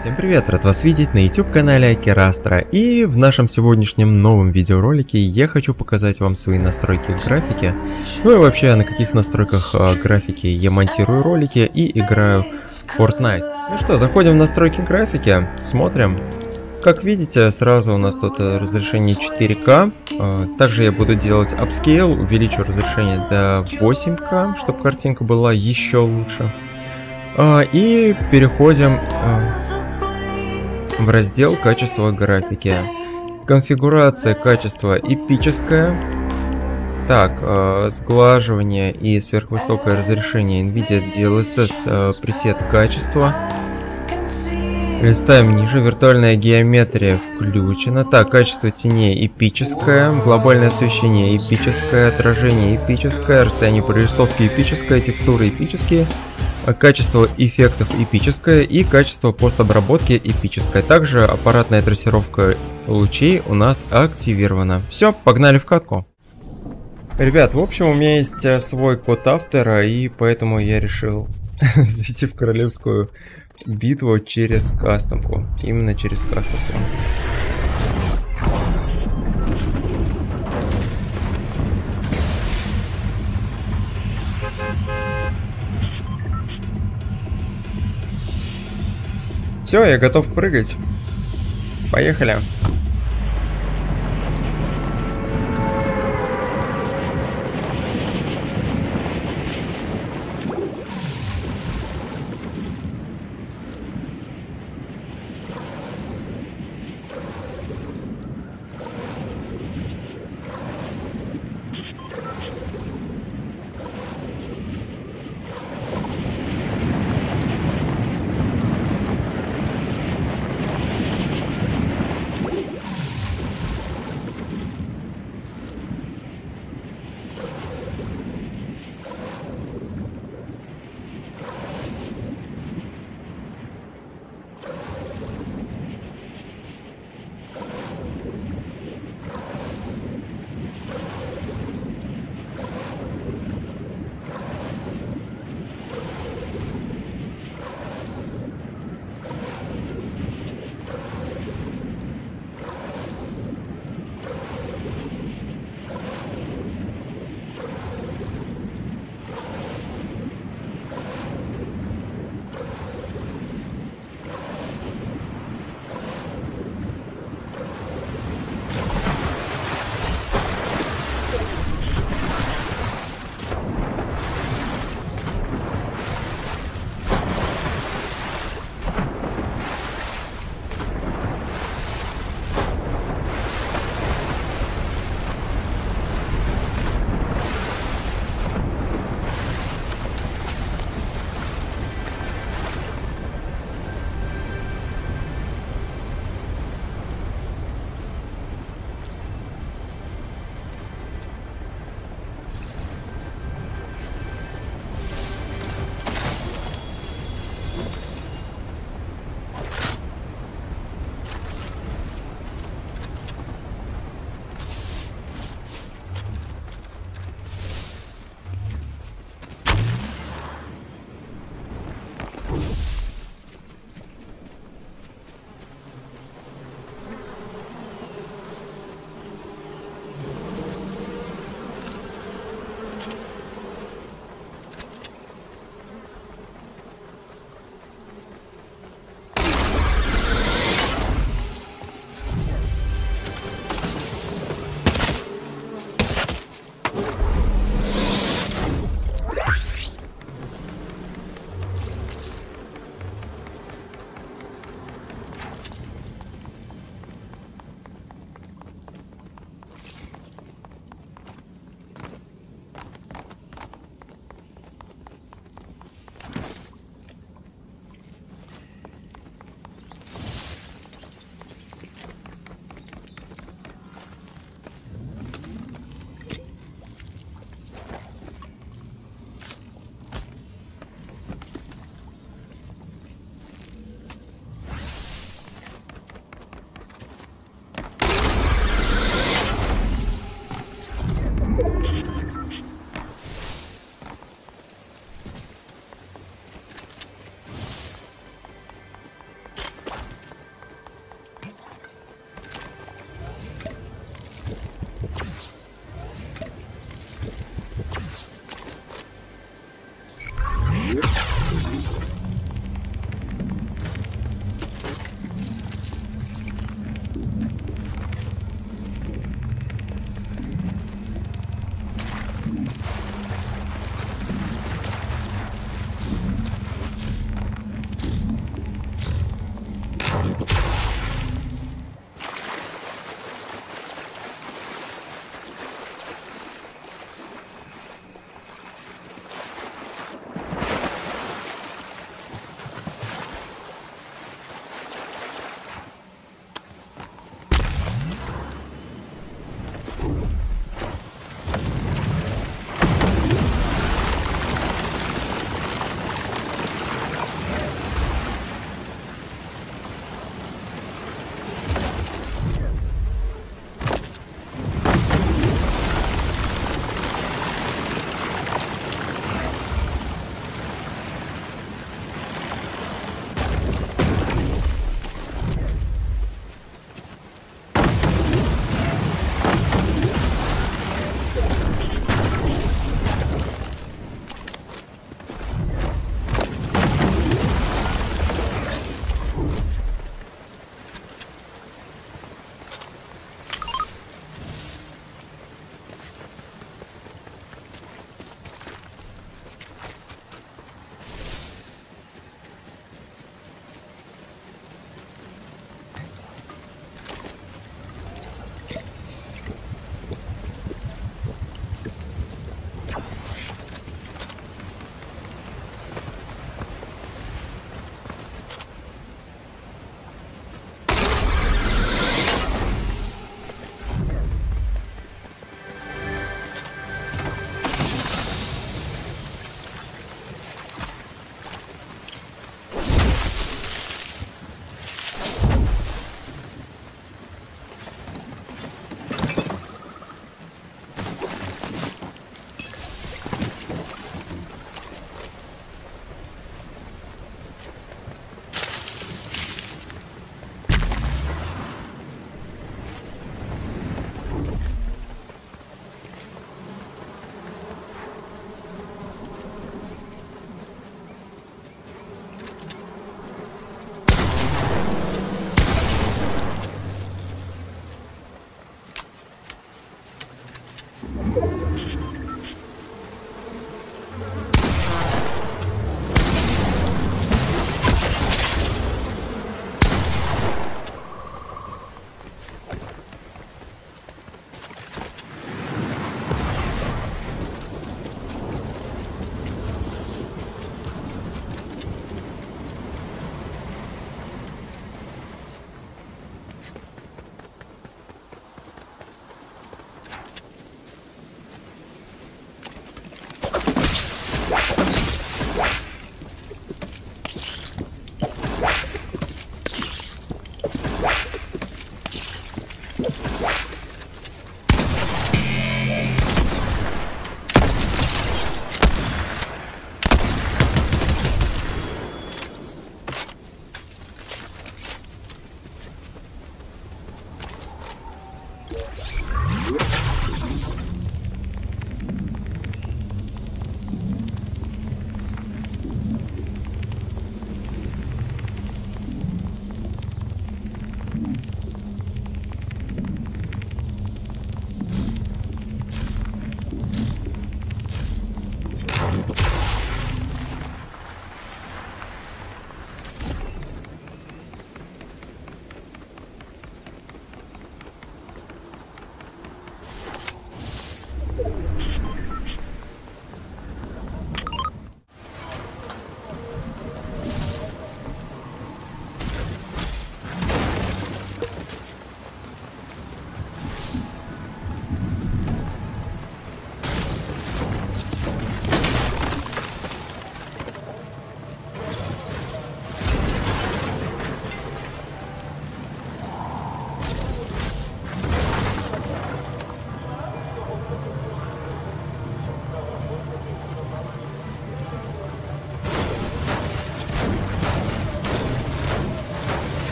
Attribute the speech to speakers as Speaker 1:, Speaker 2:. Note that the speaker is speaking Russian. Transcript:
Speaker 1: Всем привет, рад вас видеть на YouTube канале Керастра и в нашем сегодняшнем новом видеоролике я хочу показать вам свои настройки графики, ну и вообще на каких настройках э, графики я монтирую ролики и играю в Fortnite. Ну что, заходим в настройки графики, смотрим. Как видите, сразу у нас тут э, разрешение 4К. Э, также я буду делать upscale, увеличу разрешение до 8К, чтобы картинка была еще лучше. Э, и переходим в раздел «Качество графики». Конфигурация качества эпическая. Так, э, сглаживание и сверхвысокое разрешение NVIDIA DLSS э, пресет качества. Листаем ниже, виртуальная геометрия включена. Так, качество теней эпическое, глобальное освещение эпическое, отражение эпическое, расстояние прорисовки эпическое, текстуры эпические, качество эффектов эпическое и качество постобработки эпическое. Также аппаратная трассировка лучей у нас активирована. Все, погнали в катку. Ребят, в общем, у меня есть э, свой код автора, и поэтому я решил зайти в королевскую битву через кастомку. Именно через кастомку. Все, я готов прыгать. Поехали.